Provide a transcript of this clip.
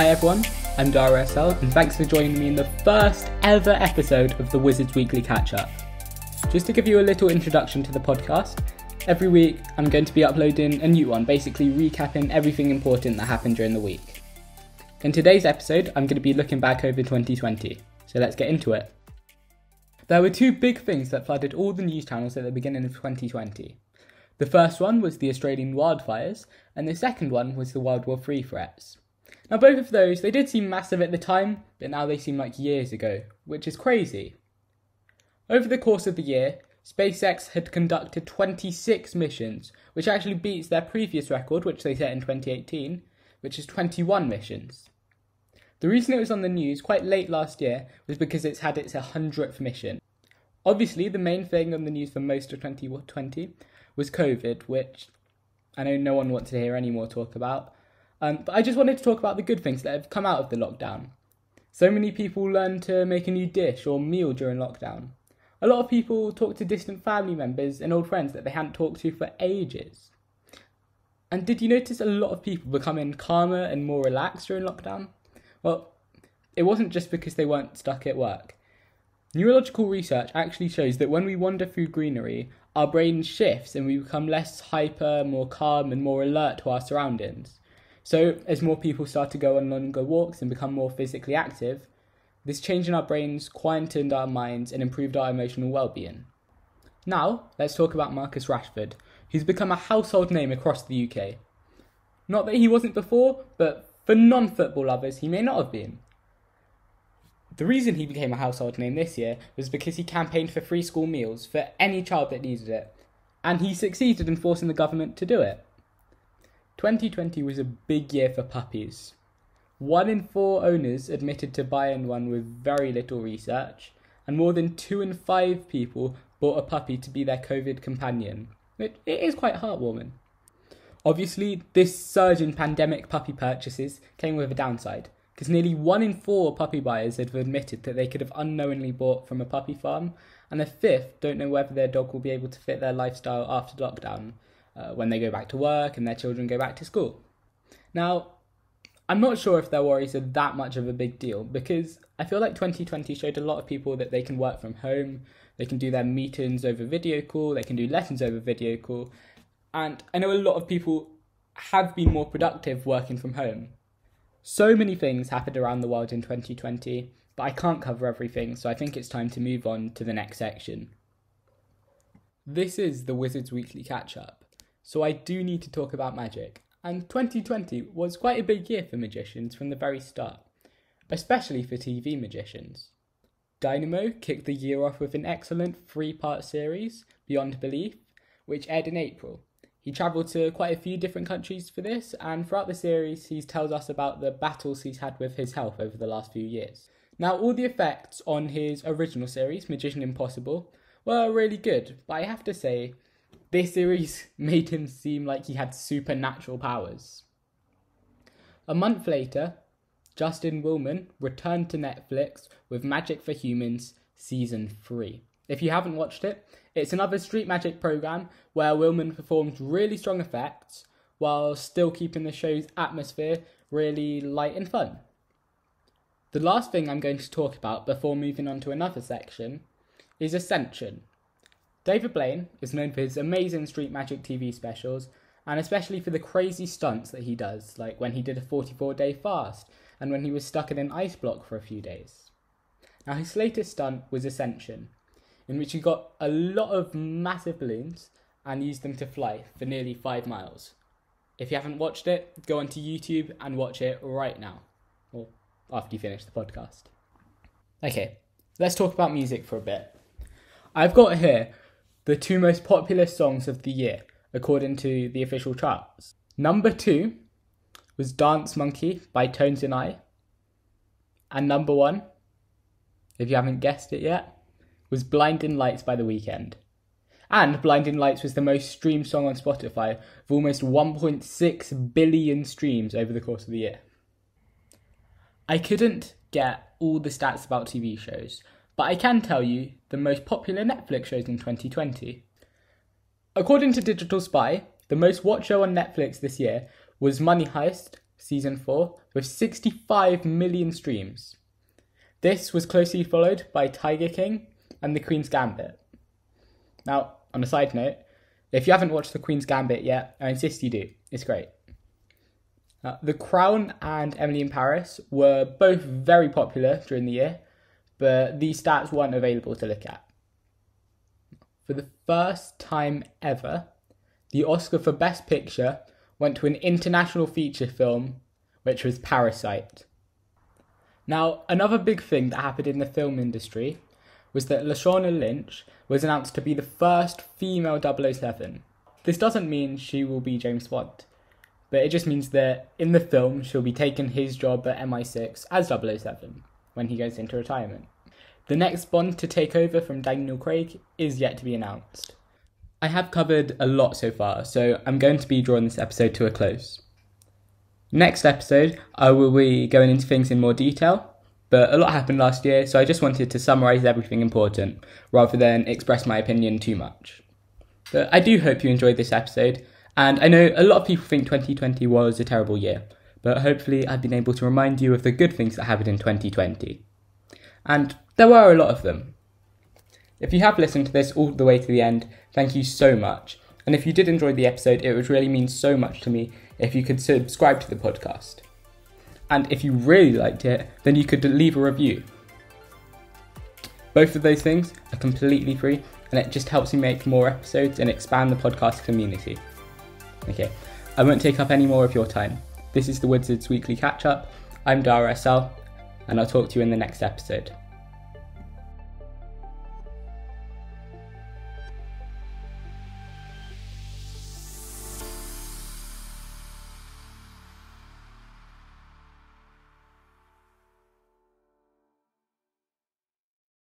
Hi everyone, I'm Dara SL, and thanks for joining me in the first ever episode of the Wizards Weekly Catch Up. Just to give you a little introduction to the podcast, every week I'm going to be uploading a new one, basically recapping everything important that happened during the week. In today's episode, I'm going to be looking back over 2020, so let's get into it. There were two big things that flooded all the news channels at the beginning of 2020. The first one was the Australian wildfires, and the second one was the World War III threats. Now, both of those, they did seem massive at the time, but now they seem like years ago, which is crazy. Over the course of the year, SpaceX had conducted 26 missions, which actually beats their previous record, which they set in 2018, which is 21 missions. The reason it was on the news quite late last year was because it's had its 100th mission. Obviously, the main thing on the news for most of 2020 was COVID, which I know no one wants to hear any more talk about. Um, but I just wanted to talk about the good things that have come out of the lockdown. So many people learned to make a new dish or meal during lockdown. A lot of people talked to distant family members and old friends that they hadn't talked to for ages. And did you notice a lot of people becoming calmer and more relaxed during lockdown? Well, it wasn't just because they weren't stuck at work. Neurological research actually shows that when we wander through greenery, our brain shifts and we become less hyper, more calm, and more alert to our surroundings. So, as more people start to go on longer walks and become more physically active, this change in our brains quietened our minds and improved our emotional well being. Now, let's talk about Marcus Rashford, who's become a household name across the UK. Not that he wasn't before, but for non football lovers, he may not have been. The reason he became a household name this year was because he campaigned for free school meals for any child that needed it, and he succeeded in forcing the government to do it. 2020 was a big year for puppies. One in four owners admitted to buying one with very little research, and more than two in five people bought a puppy to be their COVID companion. It, it is quite heartwarming. Obviously, this surge in pandemic puppy purchases came with a downside, because nearly one in four puppy buyers have admitted that they could have unknowingly bought from a puppy farm, and a fifth don't know whether their dog will be able to fit their lifestyle after lockdown, uh, when they go back to work and their children go back to school. Now, I'm not sure if their worries are that much of a big deal because I feel like 2020 showed a lot of people that they can work from home, they can do their meetings over video call, they can do lessons over video call, and I know a lot of people have been more productive working from home. So many things happened around the world in 2020, but I can't cover everything, so I think it's time to move on to the next section. This is the Wizards Weekly Catch Up so I do need to talk about magic. And 2020 was quite a big year for magicians from the very start, especially for TV magicians. Dynamo kicked the year off with an excellent three part series, Beyond Belief, which aired in April. He travelled to quite a few different countries for this, and throughout the series, he tells us about the battles he's had with his health over the last few years. Now, all the effects on his original series, Magician Impossible, were really good, but I have to say, this series made him seem like he had supernatural powers. A month later, Justin Willman returned to Netflix with Magic for Humans Season 3. If you haven't watched it, it's another street magic program where Willman performs really strong effects while still keeping the show's atmosphere really light and fun. The last thing I'm going to talk about before moving on to another section is Ascension, David Blaine is known for his amazing street magic TV specials, and especially for the crazy stunts that he does, like when he did a 44 day fast and when he was stuck in an ice block for a few days. Now, his latest stunt was Ascension, in which he got a lot of massive balloons and used them to fly for nearly five miles. If you haven't watched it, go onto YouTube and watch it right now, or after you finish the podcast. Okay, let's talk about music for a bit. I've got here the two most popular songs of the year, according to the official charts. Number two was Dance Monkey by Tones and I. And number one, if you haven't guessed it yet, was Blinding Lights by The Weeknd. And Blinding Lights was the most streamed song on Spotify, with almost 1.6 billion streams over the course of the year. I couldn't get all the stats about TV shows, but I can tell you the most popular Netflix shows in 2020. According to Digital Spy, the most watched show on Netflix this year was Money Heist, season 4, with 65 million streams. This was closely followed by Tiger King and The Queen's Gambit. Now, on a side note, if you haven't watched The Queen's Gambit yet, I insist you do. It's great. Uh, the Crown and Emily in Paris were both very popular during the year, but these stats weren't available to look at. For the first time ever, the Oscar for Best Picture went to an international feature film, which was Parasite. Now, another big thing that happened in the film industry was that Lashana Lynch was announced to be the first female 007. This doesn't mean she will be James Bond, but it just means that in the film she'll be taking his job at MI6 as 007 when he goes into retirement. The next Bond to take over from Daniel Craig is yet to be announced. I have covered a lot so far, so I'm going to be drawing this episode to a close. Next episode, I will be going into things in more detail, but a lot happened last year, so I just wanted to summarise everything important rather than express my opinion too much. But I do hope you enjoyed this episode, and I know a lot of people think 2020 was a terrible year, but hopefully I've been able to remind you of the good things that happened in 2020. And there were a lot of them. If you have listened to this all the way to the end, thank you so much. And if you did enjoy the episode, it would really mean so much to me if you could subscribe to the podcast. And if you really liked it, then you could leave a review. Both of those things are completely free and it just helps me make more episodes and expand the podcast community. Okay, I won't take up any more of your time. This is the Wizards Weekly Catch Up. I'm Dara SL, and I'll talk to you in the next episode.